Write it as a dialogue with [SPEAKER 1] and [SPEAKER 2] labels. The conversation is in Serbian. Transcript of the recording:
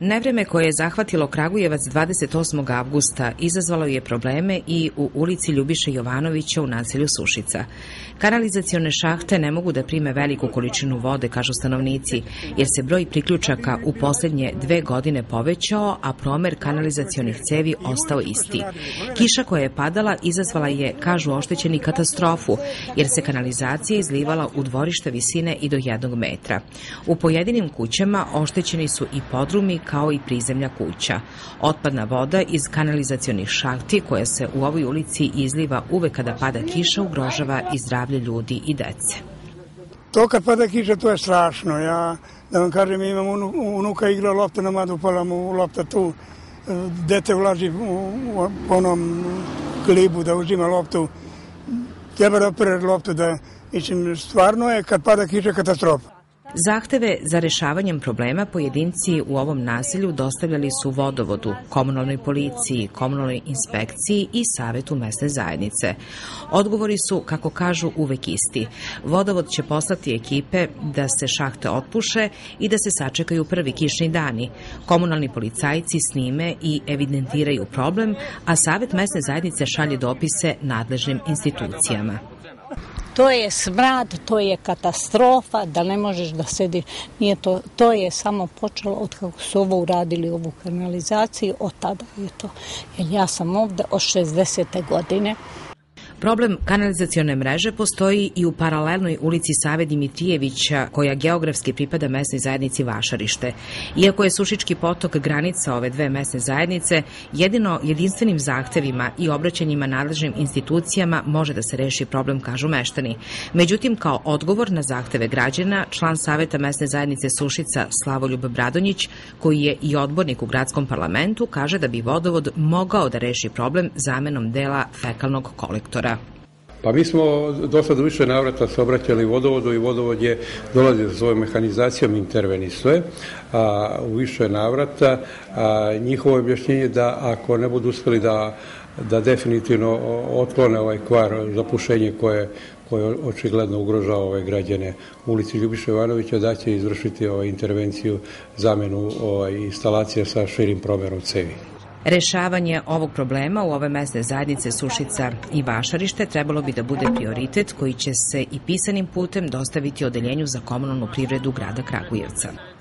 [SPEAKER 1] Nevreme koje je zahvatilo Kragujevac 28. avgusta izazvalo je probleme i u ulici Ljubiše Jovanovića u naselju Sušica. Kanalizacione šahte ne mogu da prime veliku količinu vode, kažu stanovnici, jer se broj priključaka u poslednje dve godine povećao, a promer kanalizacionih cevi ostao isti. Kiša koja je padala izazvala je, kažu oštećeni, katastrofu, jer se kanalizacija izlivala u dvorište visine i do jednog metra. U pojedinim kućama oštećeni su i podrumi kao i prizemlja kuća. Otpadna voda iz kanalizacionih šahti koja se u ovoj ulici izliva uvek kada pada kiša ugrožava i zdravlje ljudi i dece.
[SPEAKER 2] To kad pada kiša to je strašno. Ja da vam kažem imam unuka igra lopta na madu pala mu lopta tu dete ulazi u, u onom klibu da uzima loptu treba da opere loptu da mislim stvarno je kad pada kiša katastrofa.
[SPEAKER 1] Zahteve za rešavanjem problema pojedinci u ovom naselju dostavljali su vodovodu, komunalnoj policiji, komunalnoj inspekciji i savetu mesne zajednice. Odgovori su, kako kažu, uvek isti. Vodovod će poslati ekipe da se šahte otpuše i da se sačekaju prvi kišni dani. Komunalni policajci snime i evidentiraju problem, a savet mesne zajednice šalje dopise nadležnim institucijama.
[SPEAKER 3] To je smrad, to je katastrofa, da ne možeš da sedi. Nije to, to je samo počelo od kako su ovo uradili, ovu kanalizaciju, od tada je to. Jer ja sam ovde od 60. godine.
[SPEAKER 1] Problem kanalizacione mreže postoji i u paralelnoj ulici Save Dimitrijevića, koja geografski pripada mesnoj zajednici Vašarište. Iako je Sušički potok granica ove dve mesne zajednice, jedino jedinstvenim zahtevima i obraćanjima nadležnim institucijama može da se reši problem, kažu meštani. Međutim, kao odgovor na zahteve građana, član Saveta mesne zajednice Sušica Slavoljub Bradonjić, koji je i odbornik u gradskom parlamentu, kaže da bi vodovod mogao da reši problem zamenom dela fekalnog kolektora.
[SPEAKER 4] Pa mi smo do sada više navrata se obraćali vodovodu i vodovod je dolazio sa svojom mehanizacijom intervenisuje a, u više navrata. A, njihovo objašnjenje da ako ne budu uspeli da da definitivno otklone ovaj kvar zapušenje koje koje očigledno ugrožava ove građane u ulici Ljubiša Jovanovića da će izvršiti ovaj intervenciju zamenu ovaj, instalacija sa širim promerom cevi.
[SPEAKER 1] Rešavanje ovog problema u ove mesne zajednice Sušica i Vašarište trebalo bi da bude prioritet koji će se i pisanim putem dostaviti odeljenju za komunalnu privredu grada Kragujevca.